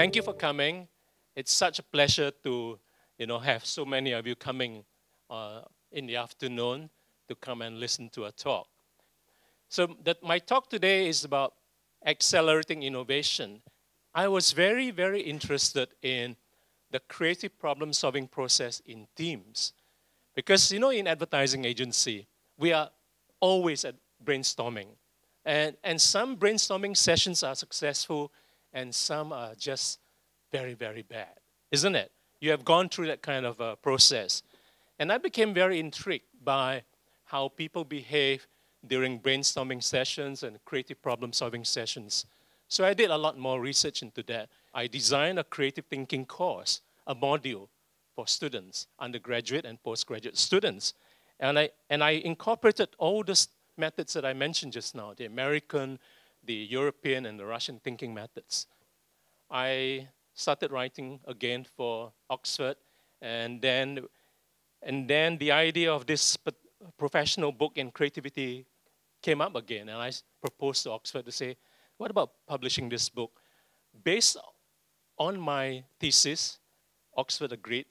thank you for coming. It's such a pleasure to, you know, have so many of you coming uh, in the afternoon to come and listen to a talk. So that my talk today is about accelerating innovation. I was very, very interested in the creative problem solving process in teams. Because, you know, in advertising agency, we are always at brainstorming. And, and some brainstorming sessions are successful and some are just very, very bad, isn't it? You have gone through that kind of a process. And I became very intrigued by how people behave during brainstorming sessions and creative problem solving sessions. So I did a lot more research into that. I designed a creative thinking course, a module for students, undergraduate and postgraduate students. And I, and I incorporated all the methods that I mentioned just now, the American, the European, and the Russian thinking methods. I started writing again for Oxford, and then, and then the idea of this professional book in creativity came up again, and I proposed to Oxford to say, what about publishing this book? Based on my thesis, Oxford agreed,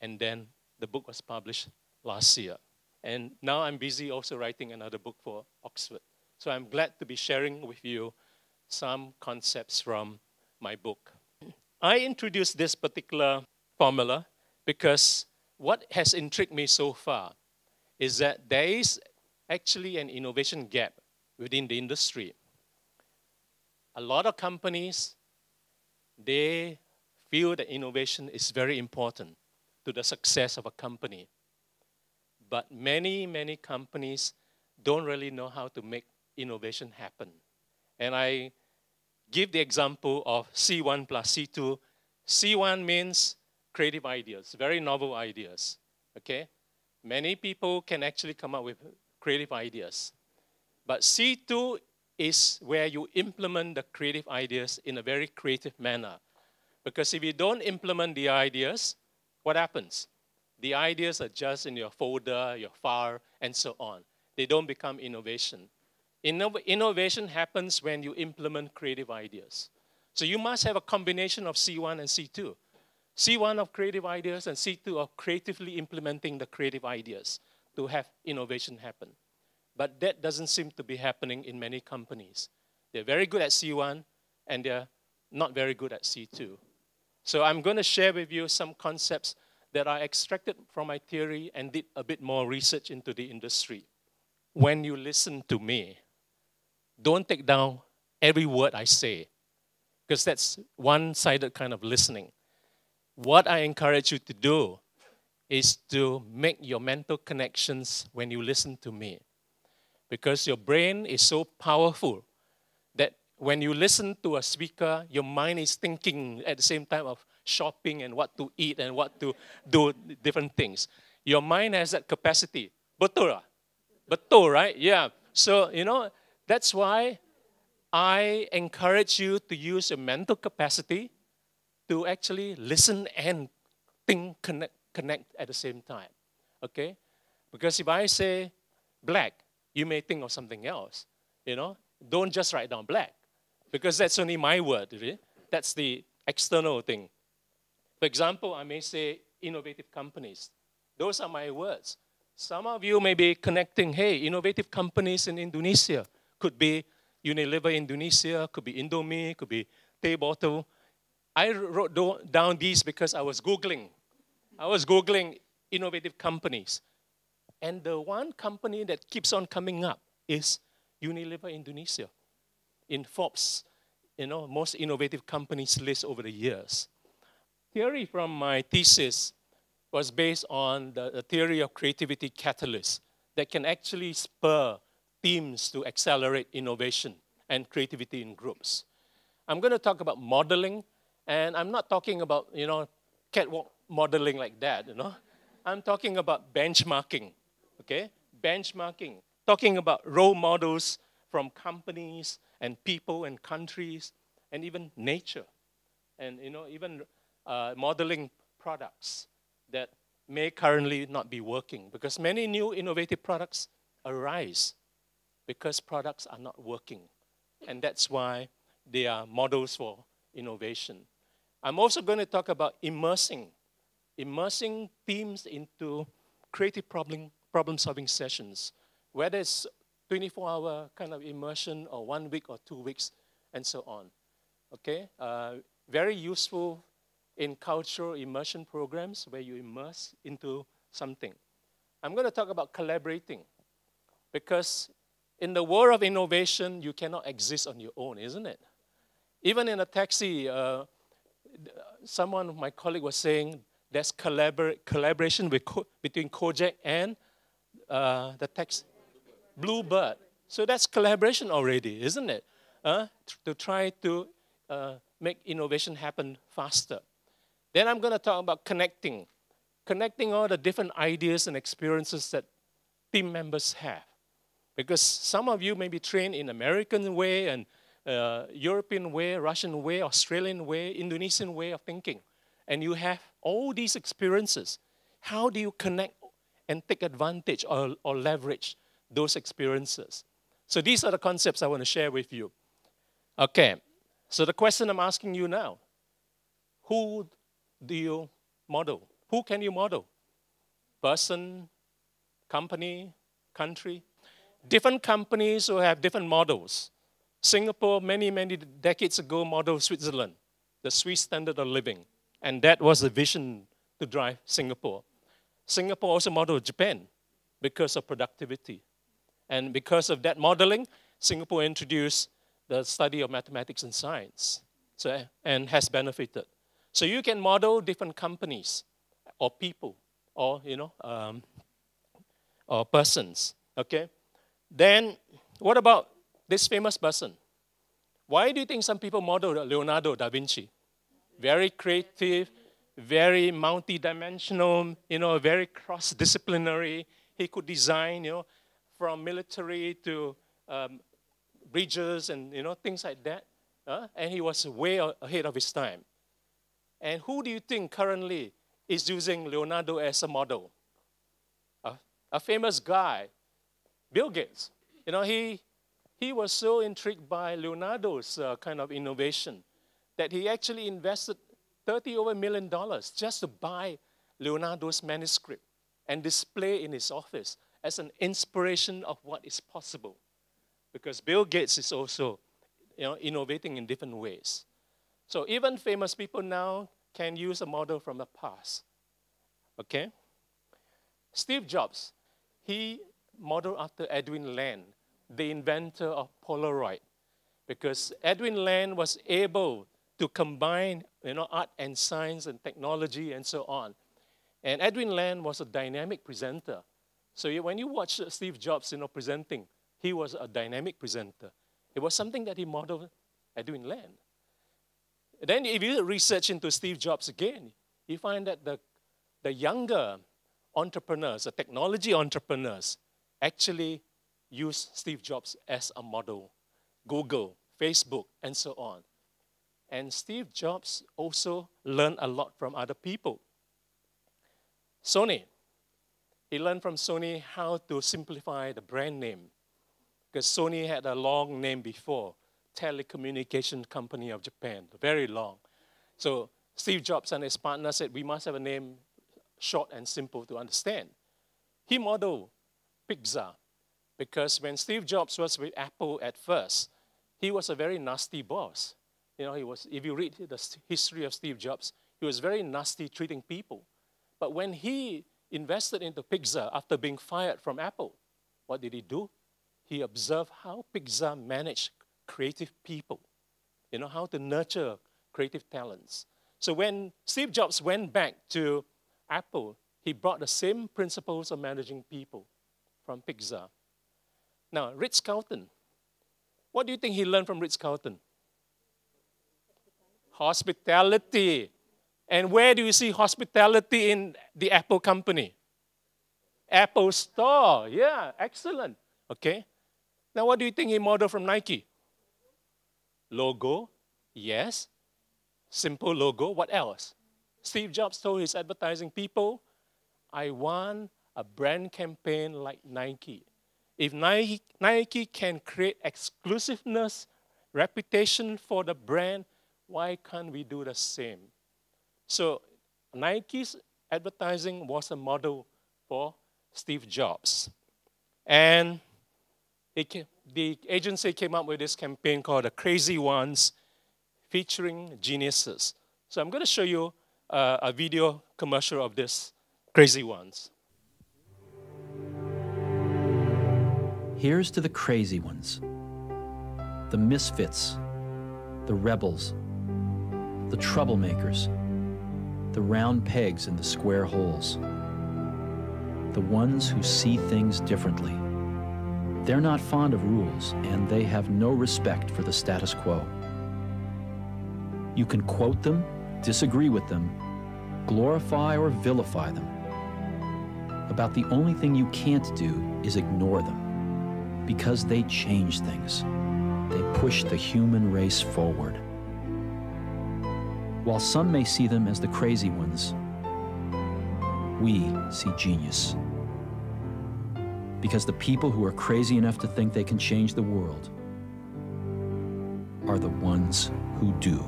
and then the book was published last year. And now I'm busy also writing another book for Oxford. So I'm glad to be sharing with you some concepts from my book. I introduced this particular formula because what has intrigued me so far is that there is actually an innovation gap within the industry. A lot of companies, they feel that innovation is very important to the success of a company. But many, many companies don't really know how to make innovation happen. And I give the example of C1 plus C2. C1 means creative ideas, very novel ideas. Okay? Many people can actually come up with creative ideas. But C2 is where you implement the creative ideas in a very creative manner. Because if you don't implement the ideas, what happens? The ideas are just in your folder, your file, and so on. They don't become innovation. Inno innovation happens when you implement creative ideas. So you must have a combination of C1 and C2. C1 of creative ideas and C2 of creatively implementing the creative ideas to have innovation happen. But that doesn't seem to be happening in many companies. They're very good at C1 and they're not very good at C2. So I'm going to share with you some concepts that I extracted from my theory and did a bit more research into the industry. When you listen to me, don't take down every word I say, because that's one sided kind of listening. What I encourage you to do is to make your mental connections when you listen to me. Because your brain is so powerful that when you listen to a speaker, your mind is thinking at the same time of shopping and what to eat and what to do, different things. Your mind has that capacity. Betul, ah? betul, right? Yeah. So, you know, that's why I encourage you to use your mental capacity to actually listen and think, connect, connect at the same time. Okay? Because if I say black, you may think of something else. You know? Don't just write down black. Because that's only my word. Really. That's the external thing. For example, I may say innovative companies. Those are my words. Some of you may be connecting, hey, innovative companies in Indonesia could be Unilever Indonesia, could be Indomie, could be Teh Botol. I wrote down these because I was Googling. I was Googling innovative companies. And the one company that keeps on coming up is Unilever Indonesia in Forbes, you know, most innovative companies list over the years. Theory from my thesis was based on the, the theory of creativity catalysts that can actually spur teams to accelerate innovation and creativity in groups. I'm going to talk about modeling, and I'm not talking about, you know, catwalk modeling like that, you know. I'm talking about benchmarking, okay? Benchmarking, talking about role models from companies and people and countries and even nature. And, you know, even uh, modeling products that may currently not be working because many new innovative products arise because products are not working. And that's why they are models for innovation. I'm also going to talk about immersing, immersing teams into creative problem, problem solving sessions, whether it's 24 hour kind of immersion or one week or two weeks and so on. Okay, uh, very useful in cultural immersion programs where you immerse into something. I'm going to talk about collaborating because in the world of innovation, you cannot exist on your own, isn't it? Even in a taxi, uh, someone, my colleague was saying, there's collabor collaboration co between Gojek and uh, the taxi, Bluebird. So that's collaboration already, isn't it? Uh, to try to uh, make innovation happen faster. Then I'm going to talk about connecting, connecting all the different ideas and experiences that team members have. Because some of you may be trained in American way and uh, European way, Russian way, Australian way, Indonesian way of thinking. And you have all these experiences. How do you connect and take advantage or, or leverage those experiences? So these are the concepts I want to share with you. Okay, so the question I'm asking you now, who do you model? Who can you model? Person, company, country? Different companies will have different models. Singapore, many, many decades ago, modeled Switzerland, the Swiss standard of living. And that was the vision to drive Singapore. Singapore also modeled Japan because of productivity. And because of that modeling, Singapore introduced the study of mathematics and science so, and has benefited. So you can model different companies or people or, you know, um, or persons, okay? Then what about this famous person? Why do you think some people model Leonardo da Vinci? Very creative, very multi-dimensional, you know, very cross-disciplinary. He could design, you know, from military to um, bridges and, you know, things like that. Uh, and he was way ahead of his time. And who do you think currently is using Leonardo as a model? A, a famous guy, Bill Gates. You know, he, he was so intrigued by Leonardo's uh, kind of innovation that he actually invested 30 over million dollars just to buy Leonardo's manuscript and display in his office as an inspiration of what is possible. Because Bill Gates is also you know, innovating in different ways. So even famous people now can use a model from the past. Okay? Steve Jobs, he modeled after Edwin Land, the inventor of Polaroid, because Edwin Land was able to combine you know, art and science and technology and so on. And Edwin Land was a dynamic presenter. So when you watch Steve Jobs you know, presenting, he was a dynamic presenter. It was something that he modeled Edwin Land. Then if you research into Steve Jobs again, you find that the, the younger entrepreneurs, the technology entrepreneurs, actually use Steve Jobs as a model. Google, Facebook, and so on. And Steve Jobs also learned a lot from other people. Sony, he learned from Sony how to simplify the brand name. Because Sony had a long name before, Telecommunication Company of Japan, very long. So Steve Jobs and his partner said, we must have a name short and simple to understand. He modeled Pixar because when Steve Jobs was with Apple at first, he was a very nasty boss. You know, he was, if you read the history of Steve Jobs, he was very nasty treating people. But when he invested into Pixar after being fired from Apple, what did he do? He observed how Pixar managed creative people, you know, how to nurture creative talents. So when Steve Jobs went back to Apple, he brought the same principles of managing people from Pixar. Now, Ritz Carlton. What do you think he learned from Ritz Carlton? Hospitality. And where do you see hospitality in the Apple company? Apple Store. Yeah, excellent. Okay. Now, what do you think he modeled from Nike? Logo. Yes. Simple logo. What else? Steve Jobs told his advertising people, I want a brand campaign like Nike. If Nike, can create exclusiveness, reputation for the brand, why can't we do the same? So Nike's advertising was a model for Steve Jobs. And the agency came up with this campaign called The Crazy Ones, featuring geniuses. So I'm going to show you uh, a video commercial of this Crazy Ones. Here's to the crazy ones, the misfits, the rebels, the troublemakers, the round pegs in the square holes, the ones who see things differently. They're not fond of rules, and they have no respect for the status quo. You can quote them, disagree with them, glorify or vilify them. About the only thing you can't do is ignore them because they change things. They push the human race forward. While some may see them as the crazy ones, we see genius. Because the people who are crazy enough to think they can change the world are the ones who do.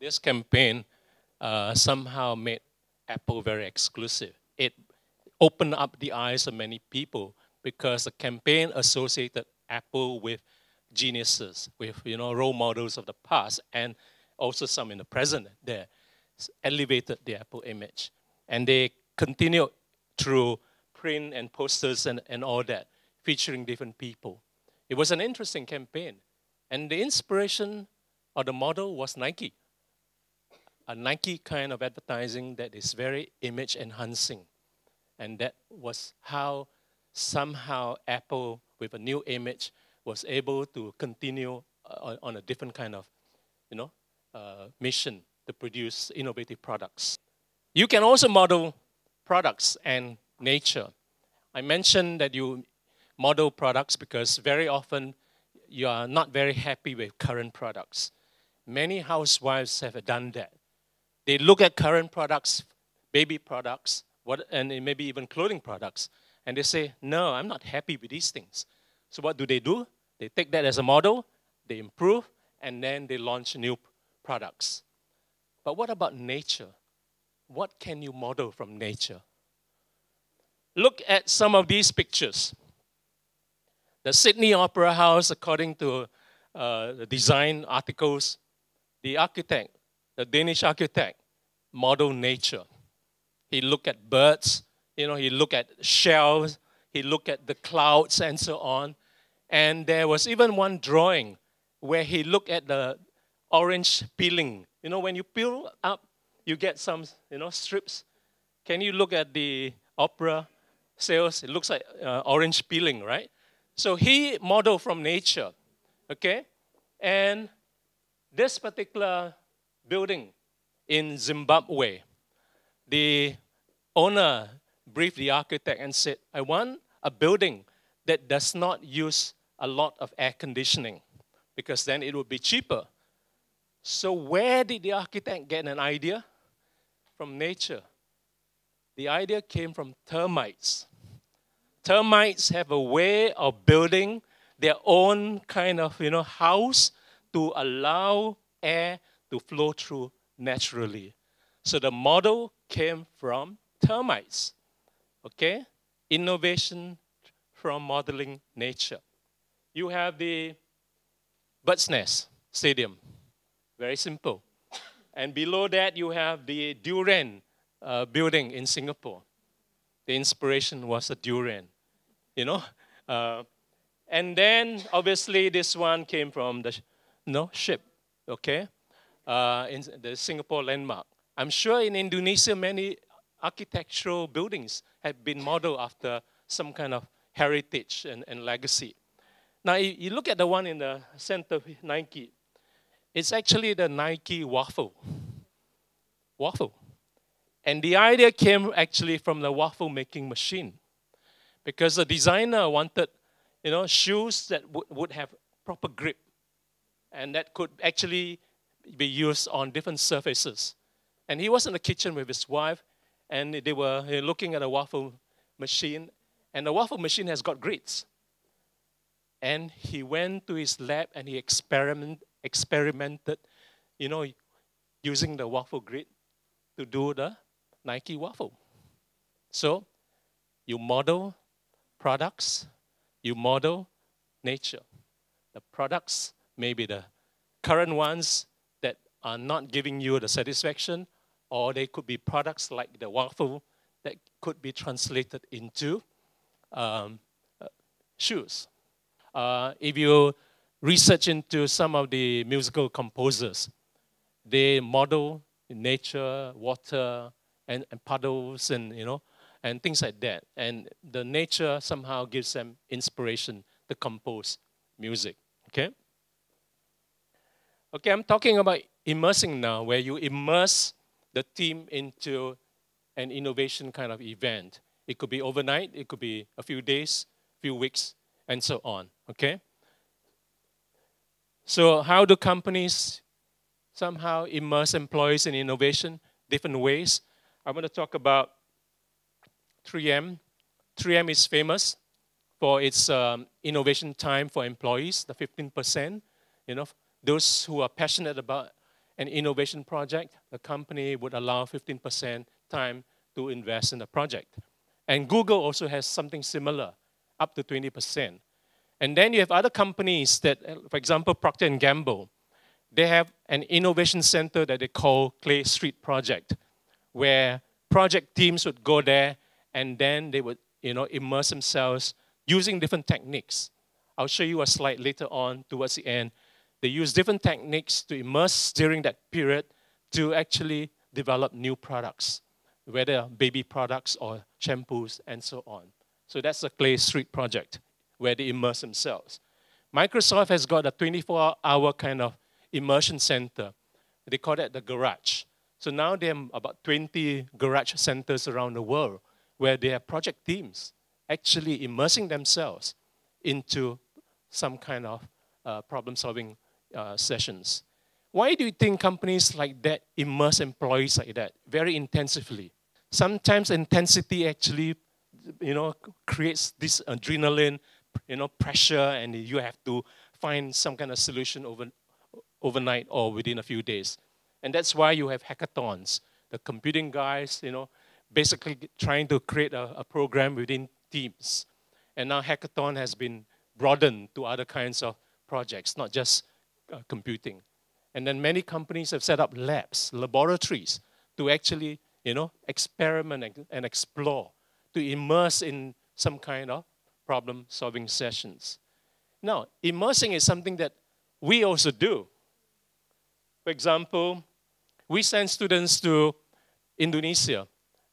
This campaign uh, somehow made Apple very exclusive. It opened up the eyes of many people because the campaign associated Apple with geniuses, with you know role models of the past, and also some in the present. There elevated the Apple image, and they continued through print and posters and, and all that, featuring different people. It was an interesting campaign, and the inspiration or the model was Nike a Nike kind of advertising that is very image enhancing. And that was how somehow Apple, with a new image, was able to continue uh, on a different kind of you know, uh, mission to produce innovative products. You can also model products and nature. I mentioned that you model products because very often you are not very happy with current products. Many housewives have done that. They look at current products, baby products, what, and maybe even clothing products, and they say, No, I'm not happy with these things. So, what do they do? They take that as a model, they improve, and then they launch new products. But what about nature? What can you model from nature? Look at some of these pictures. The Sydney Opera House, according to uh, the design articles, the architect the Danish architect modeled nature. He looked at birds, you know, he looked at shells, he looked at the clouds and so on. And there was even one drawing where he looked at the orange peeling. You know, when you peel up, you get some, you know, strips. Can you look at the opera sails? It looks like uh, orange peeling, right? So he modeled from nature, okay? And this particular building in Zimbabwe. The owner briefed the architect and said, I want a building that does not use a lot of air conditioning because then it would be cheaper. So, where did the architect get an idea? From nature. The idea came from termites. Termites have a way of building their own kind of you know, house to allow air to flow through naturally. So the model came from termites. Okay? Innovation from modeling nature. You have the Bird's Nest Stadium. Very simple. And below that, you have the Durian uh, building in Singapore. The inspiration was a durian, you know. Uh, and then, obviously, this one came from the know, ship, okay? Uh, in the Singapore landmark. I'm sure in Indonesia, many architectural buildings have been modeled after some kind of heritage and, and legacy. Now, you, you look at the one in the center, Nike. It's actually the Nike waffle. Waffle. And the idea came actually from the waffle making machine. Because the designer wanted, you know, shoes that would have proper grip and that could actually be used on different surfaces. And he was in the kitchen with his wife, and they were uh, looking at a waffle machine, and the waffle machine has got grits. and he went to his lab and he experiment, experimented, you know, using the waffle grid to do the Nike waffle. So you model products, you model nature. The products may be the current ones are not giving you the satisfaction, or they could be products like the waffle that could be translated into um, shoes. Uh, if you research into some of the musical composers, they model nature, water, and, and puddles, and you know, and things like that. And the nature somehow gives them inspiration to compose music. Okay. Okay, I'm talking about immersing now, where you immerse the team into an innovation kind of event. It could be overnight, it could be a few days, few weeks, and so on. Okay? So, how do companies somehow immerse employees in innovation? Different ways. I want to talk about 3M. 3M is famous for its um, innovation time for employees, the 15%. You know, those who are passionate about an innovation project, the company would allow 15% time to invest in the project. And Google also has something similar, up to 20%. And then you have other companies that, for example, Procter & Gamble, they have an innovation center that they call Clay Street Project, where project teams would go there and then they would you know, immerse themselves using different techniques. I'll show you a slide later on towards the end. They use different techniques to immerse during that period to actually develop new products whether baby products or shampoos and so on. So that's the Clay Street project where they immerse themselves. Microsoft has got a 24 hour kind of immersion center. They call it the garage. So now they have about 20 garage centers around the world where they have project teams actually immersing themselves into some kind of uh, problem solving uh, sessions. Why do you think companies like that immerse employees like that very intensively? Sometimes intensity actually, you know, creates this adrenaline, you know, pressure, and you have to find some kind of solution over, overnight or within a few days. And that's why you have hackathons. The computing guys, you know, basically trying to create a, a program within teams. And now hackathon has been broadened to other kinds of projects, not just uh, computing. And then many companies have set up labs, laboratories, to actually, you know, experiment and explore, to immerse in some kind of problem-solving sessions. Now, immersing is something that we also do. For example, we send students to Indonesia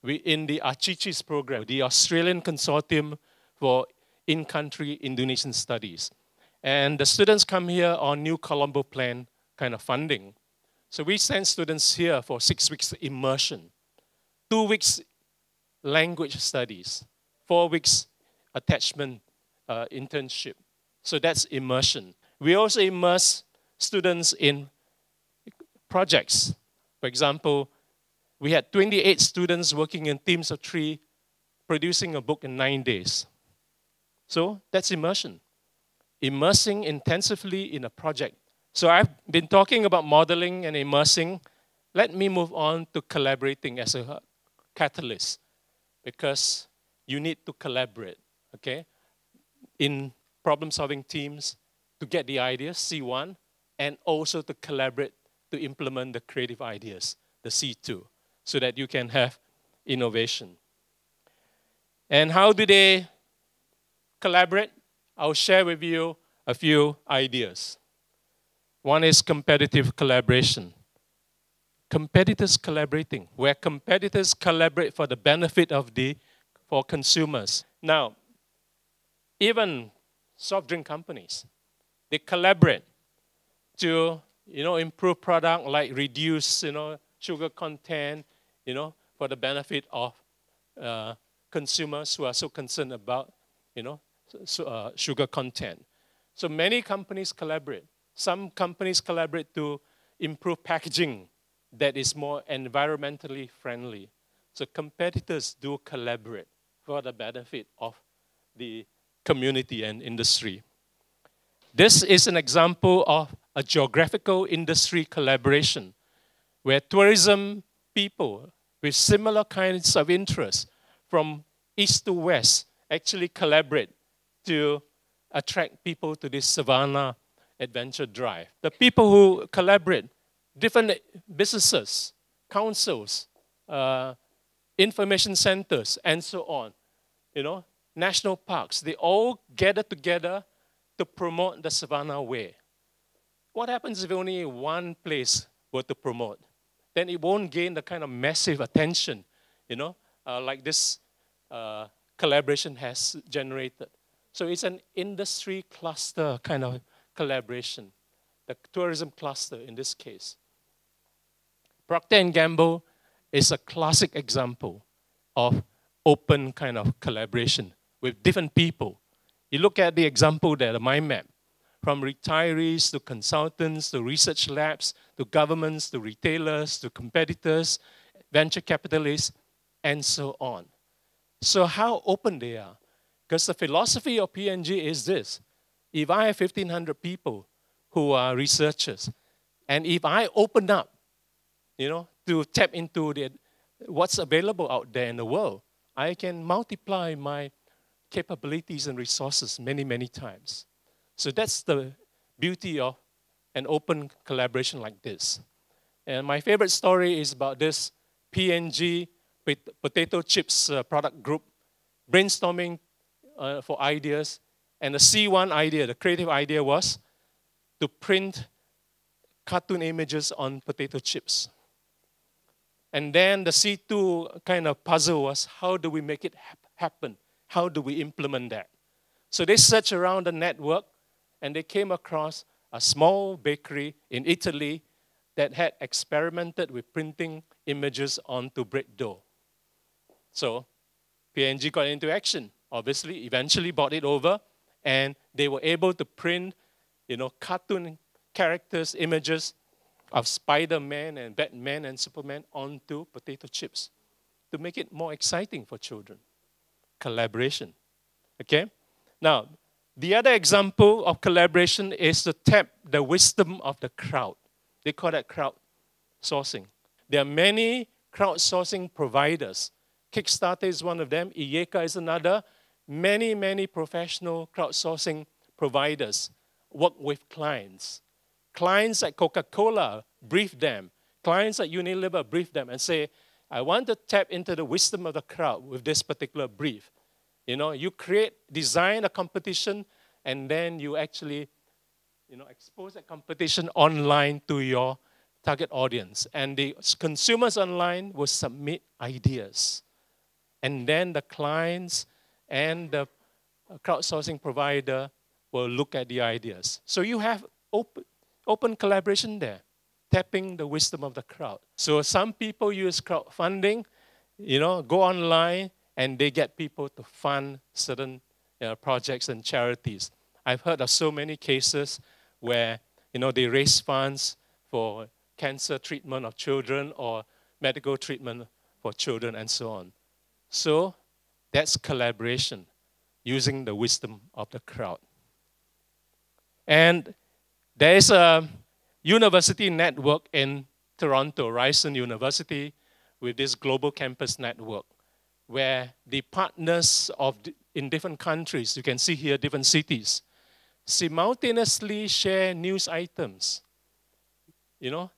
we, in the ACICIS program, the Australian Consortium for In-Country Indonesian Studies. And the students come here on New Colombo Plan kind of funding. So we send students here for six weeks immersion, two weeks language studies, four weeks attachment uh, internship. So that's immersion. We also immerse students in projects. For example, we had 28 students working in teams of three, producing a book in nine days. So that's immersion. Immersing intensively in a project so I've been talking about modeling and immersing. Let me move on to collaborating as a catalyst because you need to collaborate, okay? In problem solving teams to get the ideas, C1, and also to collaborate to implement the creative ideas, the C2, so that you can have innovation. And how do they collaborate? I'll share with you a few ideas. One is competitive collaboration. Competitors collaborating, where competitors collaborate for the benefit of the for consumers. Now, even soft drink companies, they collaborate to you know improve product like reduce you know sugar content, you know for the benefit of uh, consumers who are so concerned about you know uh, sugar content. So many companies collaborate. Some companies collaborate to improve packaging that is more environmentally friendly. So competitors do collaborate for the benefit of the community and industry. This is an example of a geographical industry collaboration where tourism people with similar kinds of interests from east to west actually collaborate to attract people to this Savannah adventure drive. The people who collaborate, different businesses, councils, uh, information centers, and so on, you know, national parks, they all gather together to promote the Savannah Way. What happens if only one place were to promote? Then it won't gain the kind of massive attention, you know, uh, like this uh, collaboration has generated. So it's an industry cluster kind of collaboration, the tourism cluster in this case. Procter & Gamble is a classic example of open kind of collaboration with different people. You look at the example there, the mind map, from retirees to consultants to research labs to governments to retailers to competitors, venture capitalists, and so on. So how open they are. Because the philosophy of P&G is this. If I have 1,500 people who are researchers, and if I open up, you know, to tap into the, what's available out there in the world, I can multiply my capabilities and resources many, many times. So that's the beauty of an open collaboration like this. And my favorite story is about this P&G potato chips uh, product group brainstorming uh, for ideas. And the C1 idea, the creative idea was to print cartoon images on potato chips. And then the C2 kind of puzzle was how do we make it happen? How do we implement that? So they searched around the network and they came across a small bakery in Italy that had experimented with printing images onto bread dough. So P&G got into action obviously eventually bought it over, and they were able to print, you know, cartoon characters, images of Spider-Man and Batman and Superman onto potato chips to make it more exciting for children. Collaboration. Okay? Now, the other example of collaboration is to tap the wisdom of the crowd. They call that crowd sourcing. There are many crowdsourcing providers. Kickstarter is one of them, eYeka is another, many, many professional crowdsourcing providers work with clients. Clients at Coca Cola brief them, clients at Unilever brief them and say, I want to tap into the wisdom of the crowd with this particular brief. You know, you create, design a competition, and then you actually you know, expose that competition online to your target audience. And the consumers online will submit ideas. And then the clients and the crowdsourcing provider will look at the ideas. So you have open, open collaboration there, tapping the wisdom of the crowd. So some people use crowdfunding, you know, go online and they get people to fund certain know, projects and charities. I've heard of so many cases where, you know, they raise funds for cancer treatment of children or medical treatment for children and so on. So that's collaboration using the wisdom of the crowd. And there is a university network in Toronto, Ryerson University, with this global campus network, where the partners of in different countries, you can see here different cities, simultaneously share news items, you know,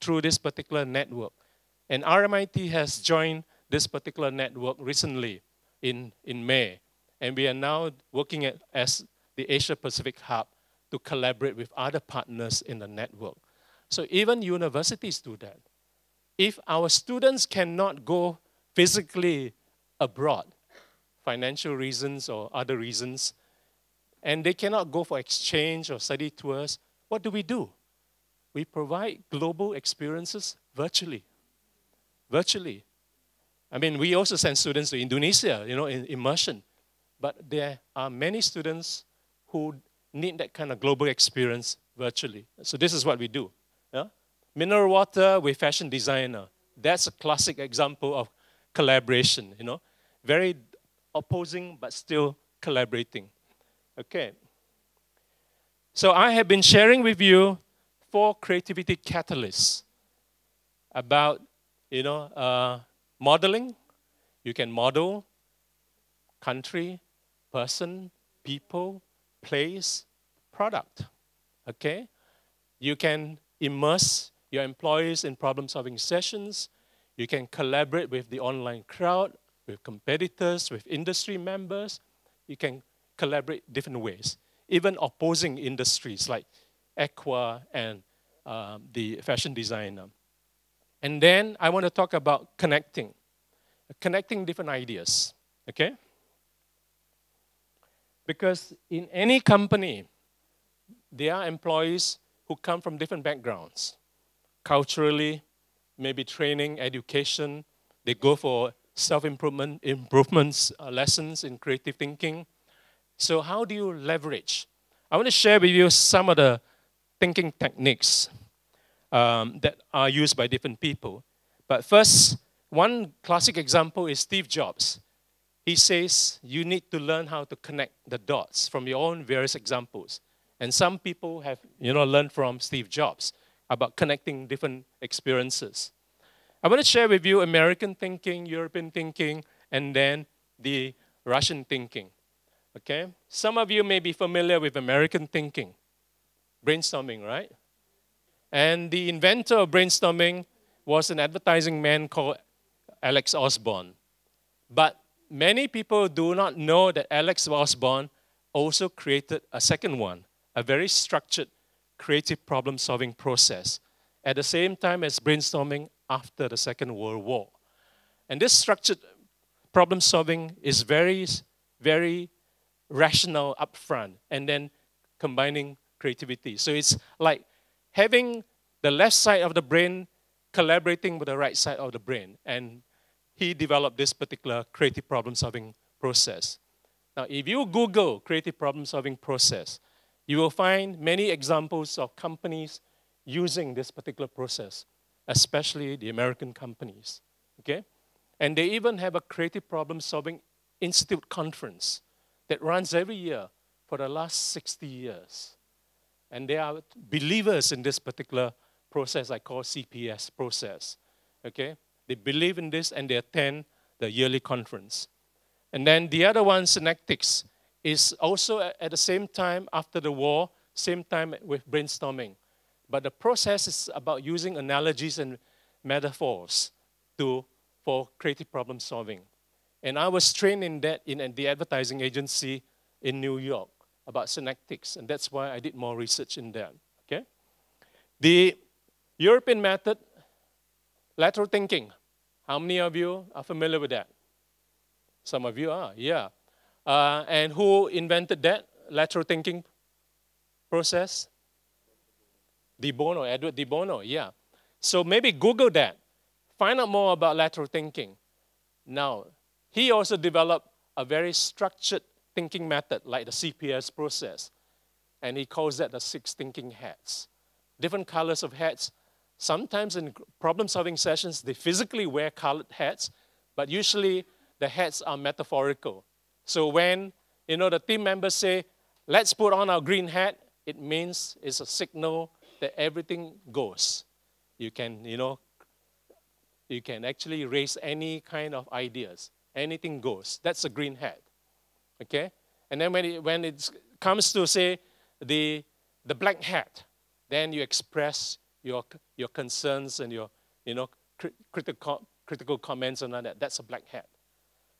through this particular network. And RMIT has joined this particular network recently in, in May. And we are now working at, as the Asia Pacific Hub to collaborate with other partners in the network. So even universities do that. If our students cannot go physically abroad, financial reasons or other reasons, and they cannot go for exchange or study tours, what do we do? We provide global experiences virtually. Virtually. I mean, we also send students to Indonesia, you know, in immersion. But there are many students who need that kind of global experience virtually. So this is what we do. Yeah? Mineral water with fashion designer. That's a classic example of collaboration, you know. Very opposing, but still collaborating. Okay. So I have been sharing with you four creativity catalysts about, you know, uh, modeling. You can model country, person, people, place, product. Okay? You can immerse your employees in problem solving sessions. You can collaborate with the online crowd, with competitors, with industry members. You can collaborate different ways, even opposing industries like Aqua and um, the fashion designer. And then I want to talk about connecting, connecting different ideas, okay? Because in any company, there are employees who come from different backgrounds, culturally, maybe training, education. They go for self-improvement improvements uh, lessons in creative thinking. So how do you leverage? I want to share with you some of the thinking techniques um, that are used by different people. But first, one classic example is Steve Jobs. He says you need to learn how to connect the dots from your own various examples. And some people have, you know, learned from Steve Jobs about connecting different experiences. I want to share with you American thinking, European thinking, and then the Russian thinking. Okay? Some of you may be familiar with American thinking, brainstorming, right? And the inventor of brainstorming was an advertising man called Alex Osborn. But many people do not know that Alex Osborn also created a second one, a very structured creative problem solving process at the same time as brainstorming after the Second World War. And this structured problem solving is very, very rational upfront and then combining creativity. So it's like having the left side of the brain collaborating with the right side of the brain. And he developed this particular creative problem solving process. Now, if you Google creative problem solving process, you will find many examples of companies using this particular process, especially the American companies. Okay? And they even have a creative problem solving institute conference that runs every year for the last 60 years. And they are believers in this particular process I call CPS process. Okay? They believe in this and they attend the yearly conference. And then the other one, Synectics, is also at the same time after the war, same time with brainstorming. But the process is about using analogies and metaphors to, for creative problem solving. And I was trained in that in the advertising agency in New York about synectics, and that's why I did more research in that. Okay? The European method, lateral thinking. How many of you are familiar with that? Some of you are, yeah. Uh, and who invented that lateral thinking process? De Bono, Edward De Bono, yeah. So maybe Google that. Find out more about lateral thinking. Now, he also developed a very structured thinking method like the CPS process. And he calls that the six thinking hats. Different colors of hats. Sometimes in problem solving sessions, they physically wear colored hats, but usually the hats are metaphorical. So when you know the team members say, let's put on our green hat, it means it's a signal that everything goes. You can, you know, you can actually raise any kind of ideas anything goes. That's a green hat. Okay? And then when it, when it comes to, say, the, the black hat, then you express your, your concerns and your you know, critical, critical comments on that. That's a black hat.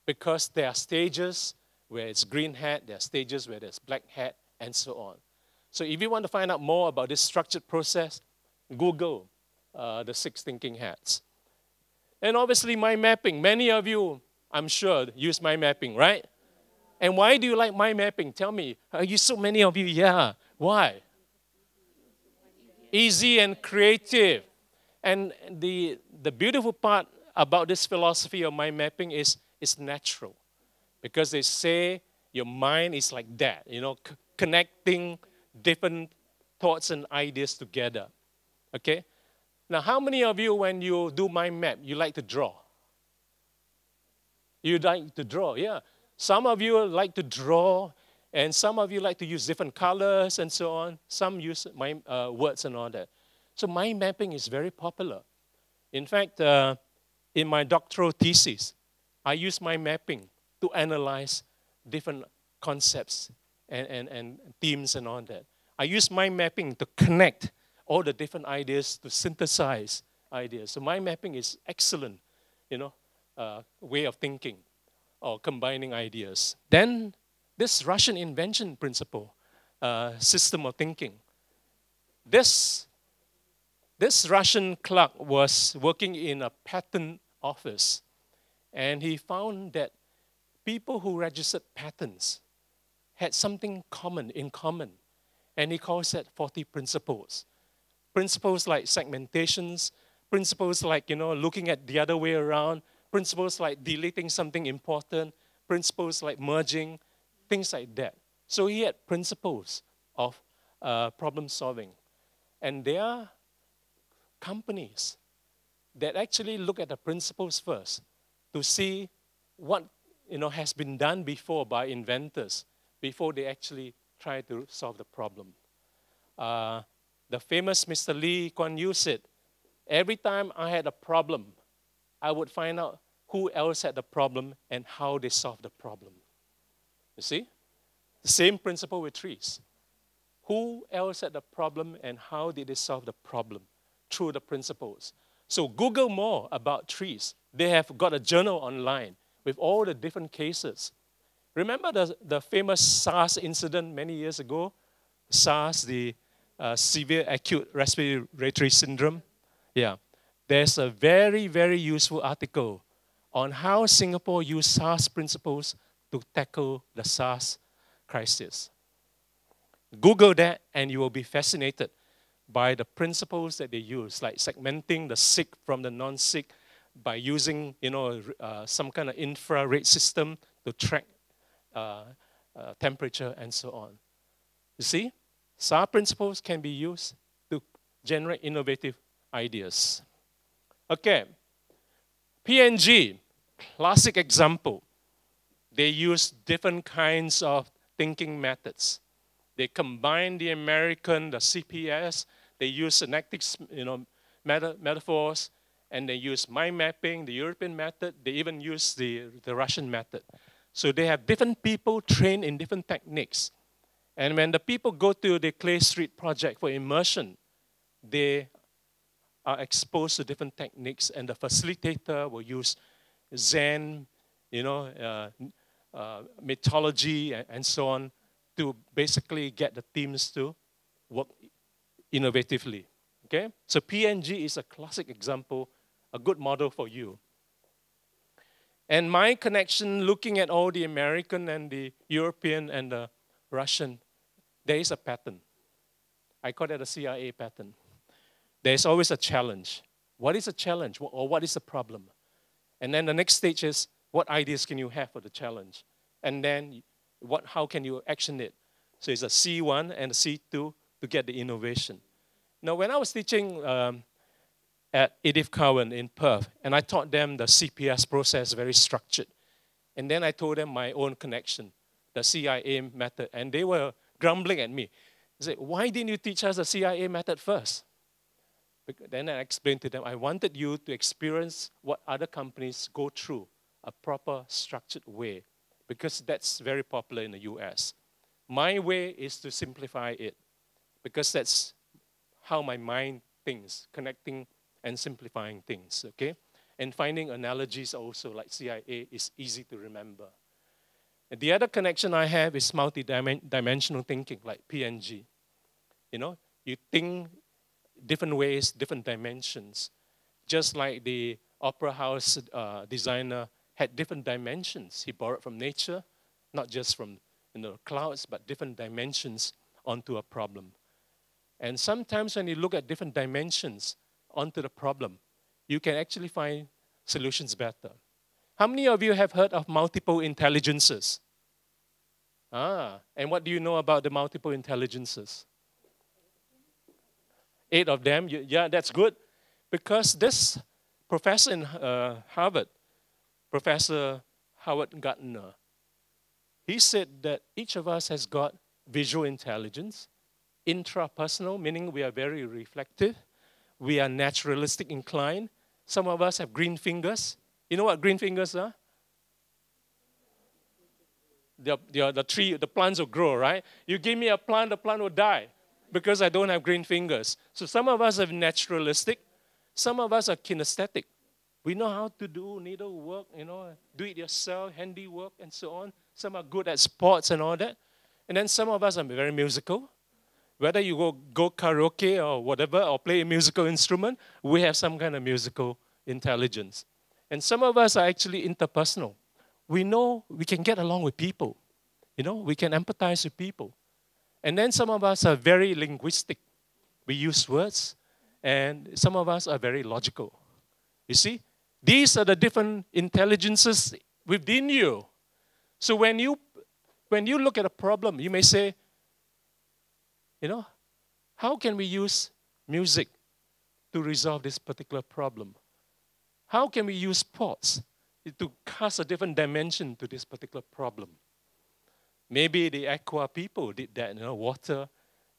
Because there are stages where it's green hat, there are stages where there's black hat, and so on. So if you want to find out more about this structured process, Google uh, the six thinking hats. And obviously, mind mapping. Many of you I'm sure, use mind mapping, right? And why do you like mind mapping? Tell me. Are you so many of you? Yeah. Why? Easy and creative. And the, the beautiful part about this philosophy of mind mapping is it's natural. Because they say your mind is like that, you know, c- connecting different thoughts and ideas together. Okay? Now, how many of you, when you do mind map, you like to draw? You like to draw, yeah. Some of you like to draw And some of you like to use different colors and so on. Some use mind, uh, words and all that. So mind mapping is very popular. In fact, uh, in my doctoral thesis, I use mind mapping to analyze different concepts and, and, and themes and all that. I use mind mapping to connect all the different ideas to synthesize ideas. So mind mapping is excellent, you know, uh, way of thinking or combining ideas. Then this Russian invention principle, uh, system of thinking. This, this Russian clerk was working in a patent office, and he found that people who registered patents had something common in common, and he calls that 40 principles. Principles like segmentations, principles like you know looking at the other way around, principles like deleting something important, principles like merging, things like that. So he had principles of uh, problem solving. And there are companies that actually look at the principles first to see what you know, has been done before by inventors before they actually try to solve the problem. Uh, the famous Mr. Lee Kuan Yew said, every time I had a problem, I would find out who else had the problem and how they solved the problem. You see? The same principle with TRIZ. Who else had the problem and how did they solve the problem? Through the principles. So Google more about TRIZ. They have got a journal online with all the different cases. Remember the, the famous SARS incident many years ago? SARS, the uh, severe acute respiratory syndrome. Yeah. There's a very, very useful article on how Singapore used SARS principles to tackle the SARS crisis. Google that and you will be fascinated by the principles that they use, like segmenting the sick from the non-sick by using you know, uh, some kind of infrared system to track uh, uh, temperature and so on. You see, SAR principles can be used to generate innovative ideas. Okay, P&G, classic example. They use different kinds of thinking methods. They combine the American, the CPS, they use synectic you know, meta metaphors, and they use mind mapping, the European method, they even use the, the Russian method. So they have different people trained in different techniques. And when the people go to the Clay Street project for immersion, they are exposed to different techniques, and the facilitator will use Zen, you know, uh, uh, mythology, and, so on, to basically get the teams to work innovatively. Okay? So P&G is a classic example, a good model for you. And my connection, looking at all the American and the European and the Russian, there is a pattern. I call it a CIA pattern. There's always a challenge. What is a challenge or what is the problem? And then the next stage is what ideas can you have for the challenge? And then what, how can you action it? So it's a C1 and a C2 to get the innovation. Now, when I was teaching um, at Edith Cowan in Perth, and I taught them the CPS process very structured. And then I told them my own connection, the CIA method, and they were grumbling at me. They said, Why didn't you teach us the CIA method first? Then I explained to them, I wanted you to experience what other companies go through, a proper structured way, because that's very popular in the US. My way is to simplify it, because that's how my mind thinks, connecting and simplifying things, okay? And finding analogies also, like CIA, is easy to remember. And the other connection I have is multi-dimensional thinking, like P&G. You know, you think different ways, different dimensions. Just like the opera house uh, designer had different dimensions. He borrowed from nature, not just from you know, clouds, but different dimensions onto a problem. And sometimes when you look at different dimensions, onto the problem, you can actually find solutions better. How many of you have heard of multiple intelligences? Ah, and what do you know about the multiple intelligences? Eight of them. Yeah, that's good. Because this professor in uh, Harvard, Professor Howard Gardner, he said that each of us has got visual intelligence, intrapersonal, meaning we are very reflective, we are naturalistic inclined. Some of us have green fingers. You know what green fingers are? The, the tree, the plants will grow, right? You give me a plant, the plant will die because I don't have green fingers. So some of us are naturalistic, some of us are kinesthetic. We know how to do needlework, you know, do it yourself, handiwork, and so on. Some are good at sports and all that. And then some of us are very musical. Whether you go, go karaoke or whatever, or play a musical instrument, we have some kind of musical intelligence. And some of us are actually interpersonal. We know we can get along with people. You know, we can empathize with people. And then some of us are very linguistic. We use words, and some of us are very logical. You see, these are the different intelligences within you. So when you when you look at a problem, you may say, you know, how can we use music to resolve this particular problem? How can we use sports to cast a different dimension to this particular problem? Maybe the aqua people did that, you know, water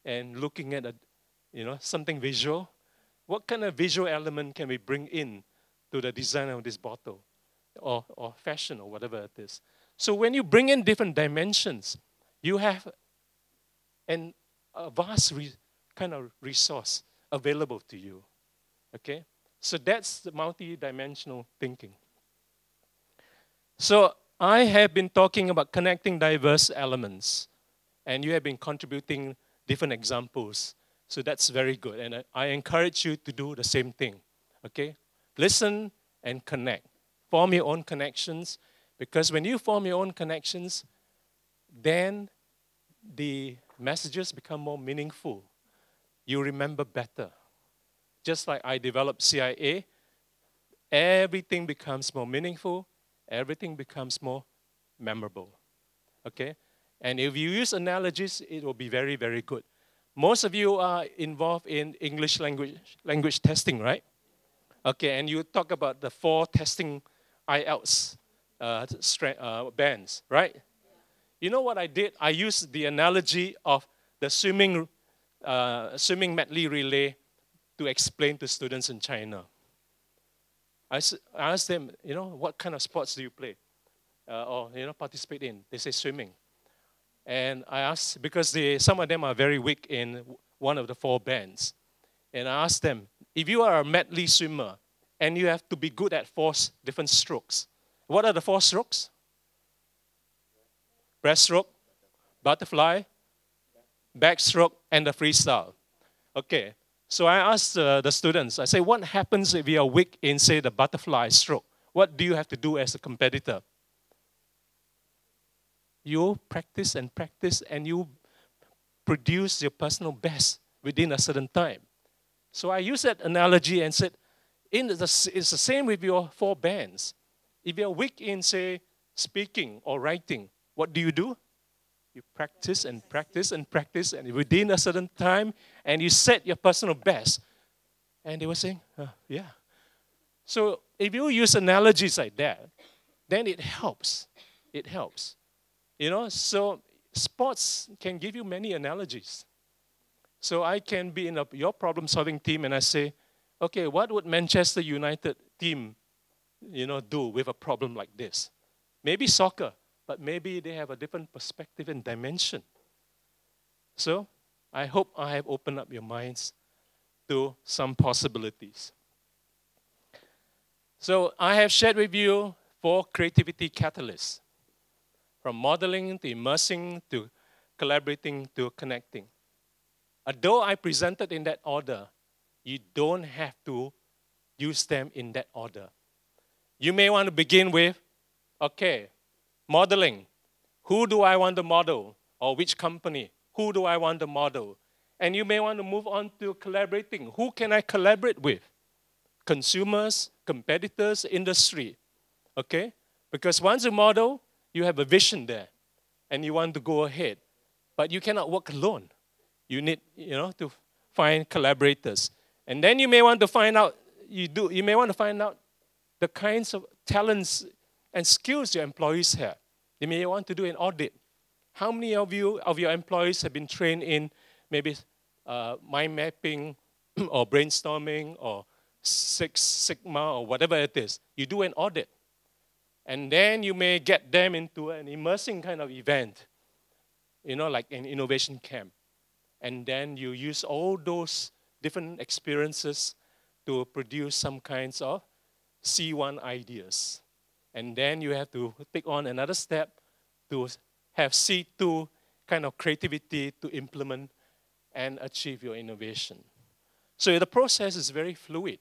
and looking at a, you know, something visual. What kind of visual element can we bring in to the design of this bottle or, or fashion or whatever it is? So when you bring in different dimensions, you have an, a vast re, kind of resource available to you. Okay? So that's the multi-dimensional thinking. So I have been talking about connecting diverse elements, and you have been contributing different examples. So that's very good. And I, I encourage you to do the same thing. Okay? Listen and connect. Form your own connections, because when you form your own connections, then the messages become more meaningful. You remember better. Just like I developed CIA, everything becomes more meaningful everything becomes more memorable. Okay? And if you use analogies, it will be very, very good. Most of you are involved in English language, language testing, right? Okay, and you talk about the four testing IELTS uh, uh, bands, right? You know what I did? I used the analogy of the swimming, uh, swimming medley relay to explain to students in China. I asked them, you know, what kind of sports do you play uh, or, you know, participate in? They say swimming. And I asked, because they, some of them are very weak in one of the four bands. And I asked them, if you are a medley swimmer and you have to be good at four different strokes, what are the four strokes? Breaststroke, butterfly, backstroke, and the freestyle. Okay, so I asked uh, the students, I say, what happens if you are weak in, say, the butterfly stroke? What do you have to do as a competitor? You practice and practice and you produce your personal best within a certain time. So I use that analogy and said, in the, it's the same with your four bands. If you're weak in, say, speaking or writing, what do you do? You practice and practice and practice, and within a certain time, and you set your personal best. And they were saying, yeah. So if you use analogies like that, then it helps. It helps. You know, so sports can give you many analogies. So I can be in a, your problem solving team and I say, okay, what would Manchester United team, you know, do with a problem like this? Maybe soccer but maybe they have a different perspective and dimension. So I hope I have opened up your minds to some possibilities. So I have shared with you four creativity catalysts from modeling to immersing to collaborating to connecting. Although I presented in that order, you don't have to use them in that order. You may want to begin with okay, Modeling. Who do I want to model? Or which company? Who do I want to model? And you may want to move on to collaborating. Who can I collaborate with? Consumers, competitors, industry. Okay? Because once you model, you have a vision there and you want to go ahead. But you cannot work alone. You need, you know, to find collaborators. And then you may want to find out, you do, you may want to find out the kinds of talents and skills your employees have. They may want to do an audit. How many of you, of your employees, have been trained in maybe uh, mind mapping or brainstorming or Six Sigma or whatever it is? You do an audit. And then you may get them into an immersing kind of event, you know, like an innovation camp. And then you use all those different experiences to produce some kinds of C1 ideas. And then you have to take on another step to have C2 kind of creativity to implement and achieve your innovation. So the process is very fluid.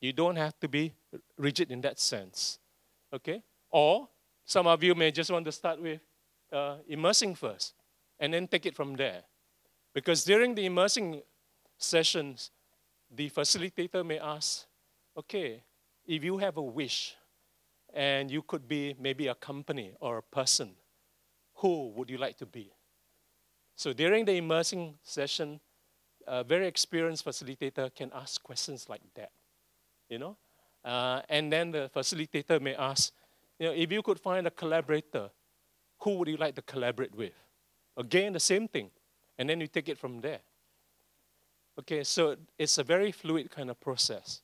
You don't have to be rigid in that sense. Okay? Or some of you may just want to start with uh, immersing first and then take it from there. Because during the immersing sessions, the facilitator may ask, okay, if you have a wish and you could be maybe a company or a person, who would you like to be? So during the immersing session, a very experienced facilitator can ask questions like that, you know? Uh, and then the facilitator may ask, you know, if you could find a collaborator, who would you like to collaborate with? Again, the same thing. And then you take it from there. Okay, so it's a very fluid kind of process.